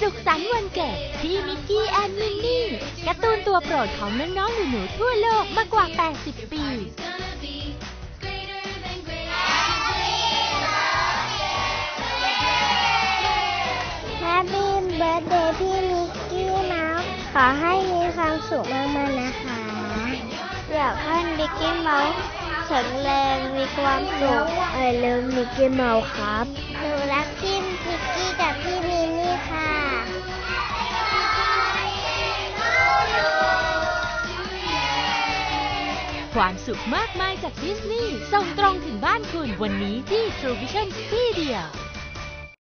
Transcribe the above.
สุขสันต์วันเกิดพี่ Mickey and Minnie การ์ตูนตัวโปรดของน้องๆหนูๆทั่วโลกมากกว่า 80 ปี Happy Birthday พี่มิกกี้เมาส์ขอให้มีความสุขมากๆนะคะ อยากให้มิกกี้เมาส์แข็งแรงมีความสุข I love Mickey Mouse ครับ หนูรักพี่ ความสุขมากมายจากดิสนีย์ส่งตรงถึงบ้านคุณวันนี้ที่ True Vision ที่เดียว